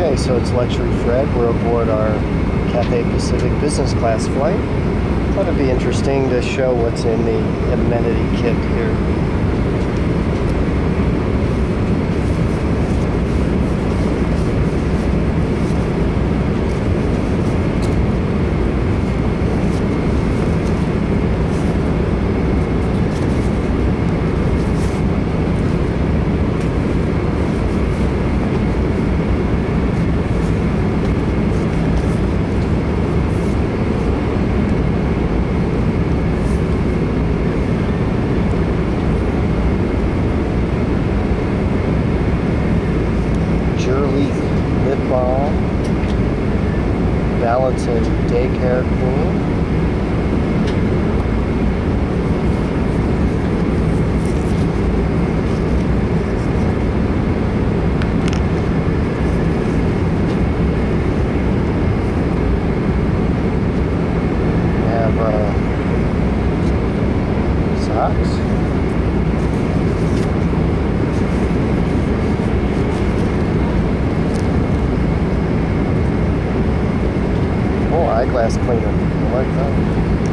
Okay, so it's Luxury Fred. We're aboard our Cathay Pacific business class flight. Thought it'd be interesting to show what's in the amenity kit here. Leaf Lip Balm, Balancing Daycare Cream, have uh, socks. Eyeglass cleaner. I like that.